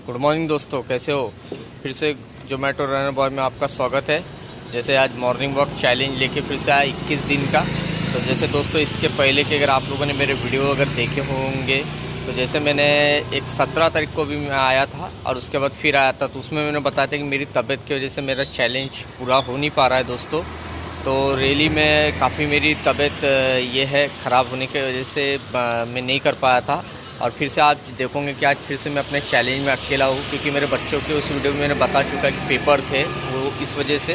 Good morning दोस्तों, कैसे हो? फिर से जोमेटो रनर बॉय में आपका स्वागत है। जैसे आज मॉर्निंग वॉक चैलेंज लेके फिर से आया इक्कीस दिन का। तो जैसे दोस्तों, इसके पहले के अगर आप लोगों ने मेरे वीडियो अगर देखे होंगे तो जैसे मैंने एक सत्रह तारीख को भी मैं आया था और उसके बाद फिर आया था तो उसमें मैंने बताया था कि मेरी तबीयत की वजह से मेरा चैलेंज पूरा हो नहीं पा रहा है दोस्तों। तो रैली में काफ़ी मेरी तबीयत ये है ख़राब होने की वजह से मैं नहीं कर पाया था। और फिर से आप देखोगे कि आज फिर से मैं अपने चैलेंज में अकेला हूँ, क्योंकि मेरे बच्चों के उस वीडियो में मैंने बता चुका कि पेपर थे, वो इस वजह से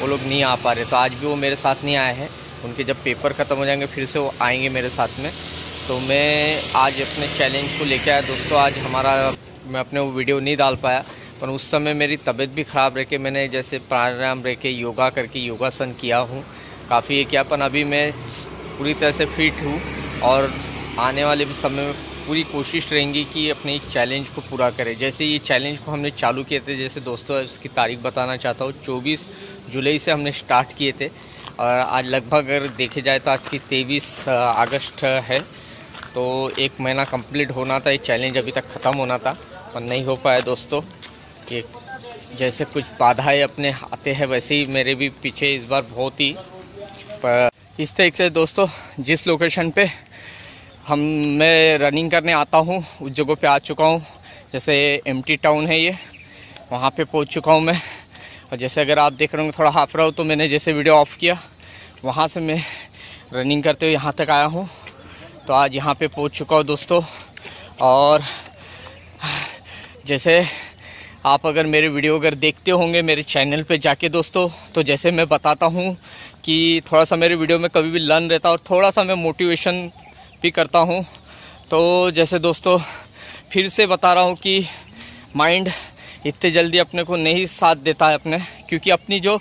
वो लोग नहीं आ पा रहे। तो आज भी वो मेरे साथ नहीं आए हैं। उनके जब पेपर ख़त्म हो जाएँगे, फिर से वो आएँगे मेरे साथ में। तो मैं आज अपने चैलेंज को लेकर आया। दोस्तों, आज हमारा, मैं अपने वो वीडियो नहीं डाल पाया, पर उस समय मेरी तबीयत भी ख़राब रह के मैंने जैसे प्राणायाम रह के, योगा करके योगासन किया हूँ। काफ़ी ये किया पर अभी मैं पूरी तरह से फिट हूँ और आने वाले भी समय में पूरी कोशिश रहेंगी कि अपने इस चैलेंज को पूरा करें। जैसे ये चैलेंज को हमने चालू किए थे, जैसे दोस्तों इसकी तारीख बताना चाहता हूँ, चौबीस जुलाई से हमने स्टार्ट किए थे। और आज लगभग अगर देखे जाए तो आज की तेईस अगस्त है। तो एक महीना कंप्लीट होना था, ये चैलेंज अभी तक ख़त्म होना था, और नहीं हो पाया दोस्तों। ये जैसे कुछ बाधाएँ अपने आते हैं, वैसे ही मेरे भी पीछे इस बार बहुत ही इस तरीके से दोस्तों, जिस लोकेशन पे हम, मैं रनिंग करने आता हूँ, उस जगह पे आ चुका हूँ, जैसे एमटी टाउन है ये, वहाँ पे पहुँच चुका हूँ मैं। और जैसे अगर आप देख रहे होंगे, थोड़ा हाफ़ रहा हो तो मैंने जैसे वीडियो ऑफ़ किया, वहाँ से मैं रनिंग करते हुए यहाँ तक आया हूँ। तो आज यहाँ पे पहुँच चुका हूँ दोस्तों, और जैसे आप अगर मेरे वीडियो अगर देखते होंगे मेरे चैनल पे जाके दोस्तों तो जैसे मैं बताता हूँ कि थोड़ा सा मेरे वीडियो में कभी भी लर्न रहता और थोड़ा सा मैं मोटिवेशन भी करता हूँ। तो जैसे दोस्तों, फिर से बता रहा हूँ कि माइंड इतने जल्दी अपने को नहीं साथ देता है अपने, क्योंकि अपनी जो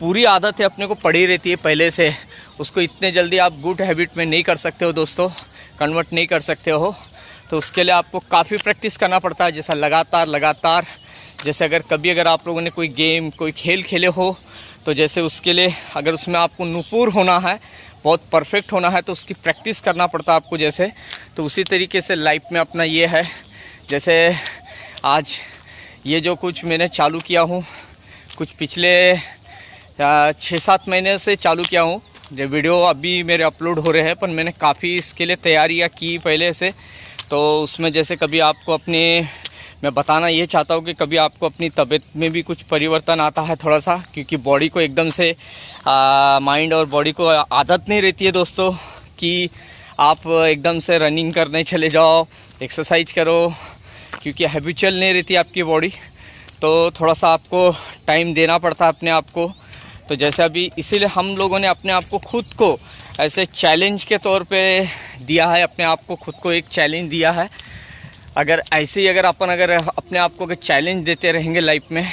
पूरी आदत है अपने को पड़ी रहती है पहले से। उसको इतने जल्दी आप गुड हैबिट में नहीं कर सकते हो दोस्तों, कन्वर्ट नहीं कर सकते हो। तो उसके लिए आपको काफ़ी प्रैक्टिस करना पड़ता है, जैसा लगातार लगातार। जैसे अगर कभी अगर आप लोगों ने कोई गेम, कोई खेल खेले हो तो जैसे उसके लिए अगर उसमें आपको नुपुर होना है बहुत परफेक्ट होना है तो उसकी प्रैक्टिस करना पड़ता है आपको जैसे। तो उसी तरीके से लाइफ में अपना ये है, जैसे आज ये जो कुछ मैंने चालू किया हूँ, कुछ पिछले छः सात महीने से चालू किया हूँ। जो वीडियो अभी मेरे अपलोड हो रहे हैं, पर मैंने काफ़ी इसके लिए तैयारियाँ की पहले से। तो उसमें जैसे कभी आपको अपने मैं बताना ये चाहता हूँ कि कभी आपको अपनी तबीयत में भी कुछ परिवर्तन आता है थोड़ा सा क्योंकि बॉडी को एकदम से माइंड और बॉडी को आदत नहीं रहती है दोस्तों कि आप एकदम से रनिंग करने चले जाओ एक्सरसाइज करो, क्योंकि हैबिचुअल नहीं रहती आपकी बॉडी तो थोड़ा सा आपको टाइम देना पड़ता है अपने आप को। तो जैसे अभी इसीलिए हम लोगों ने अपने आप को खुद को ऐसे चैलेंज के तौर पे दिया है, अपने आप को खुद को एक चैलेंज दिया है। अगर ऐसे ही अगर अपन अगर अपने आप को अगर चैलेंज देते रहेंगे लाइफ में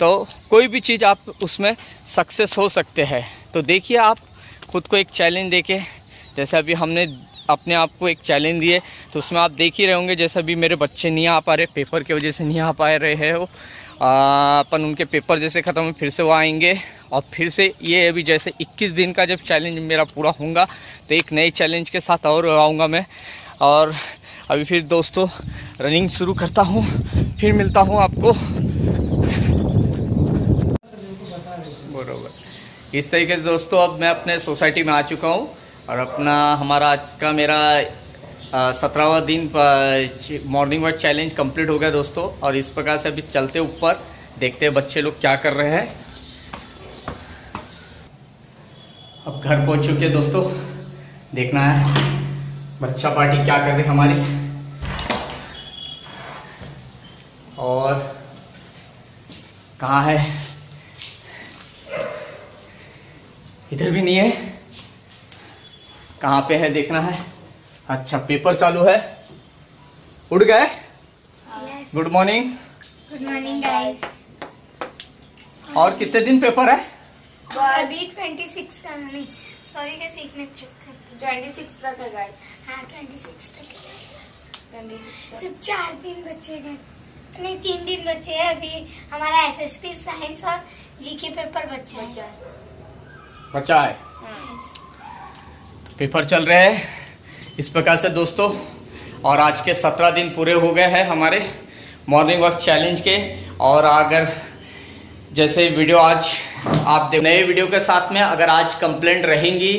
तो कोई भी चीज़ आप उसमें सक्सेस हो सकते हैं। तो देखिए आप खुद को एक चैलेंज दे के जैसे अभी हमने अपने आप को एक चैलेंज दिए तो उसमें आप देख ही रहे होंगे, जैसे अभी मेरे बच्चे नहीं आ पा रहे पेपर की वजह से नहीं आ पा रहे हैं वो। अपन उनके पेपर जैसे ख़त्म हो फिर से वो आएँगे। और फिर से ये अभी जैसे 21 दिन का जब चैलेंज मेरा पूरा होगा तो एक नए चैलेंज के साथ और आऊँगा मैं। और अभी फिर दोस्तों रनिंग शुरू करता हूँ। फिर मिलता हूँ आपको। बरोबर। इस तरीके से दोस्तों, अब मैं अपने सोसाइटी में आ चुका हूँ और अपना, हमारा आज का मेरा सत्रहवा दिन मॉर्निंग वॉक चैलेंज कंप्लीट हो गया दोस्तों। और इस प्रकार से अभी चलते ऊपर, देखते हैं बच्चे लोग क्या कर रहे हैं। अब घर पहुँच चुके हैं दोस्तों। देखना है। बच्चा पार्टी क्या कर रही हमारी? और कहा है? इधर भी नहीं है? कहाँ पे है देखना है? अच्छा पेपर चालू है। उड़ गए? Good morning good morning guys और कितने दिन पेपर है? अभी ट्वेंटी सिक्स का नहीं। सॉरी का एक मिनट चेक ट्वेंटी सिक्स तक है गाइस हाँ ट्वेंटी सिक्स तक है। सिर्फ़ चार दिन बचे गए नहीं तीन दिन बचे हैं अभी। हमारा एसएसपी साइंस और जीके पेपर बचा है। बचा है। पेपर चल रहे हैं। इस प्रकार से दोस्तों और आज के सत्रह दिन पूरे हो गए हैं हमारे मॉर्निंग वॉक चैलेंज के। और अगर जैसे वीडियो आज आप देख। नए वीडियो के साथ में अगर आज कंप्लेंट रहेंगी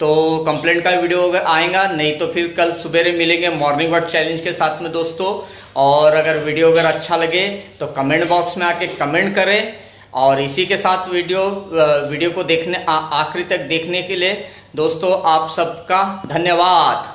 तो कंप्लेंट का वीडियो अगर आएगा, नहीं तो फिर कल सुबेरे मिलेंगे मॉर्निंग वॉक चैलेंज के साथ में दोस्तों। और अगर वीडियो अगर अच्छा लगे तो कमेंट बॉक्स में आके कमेंट करें। और इसी के साथ वीडियो वीडियो को देखने आखिरी तक देखने के लिए दोस्तों, आप सबका धन्यवाद।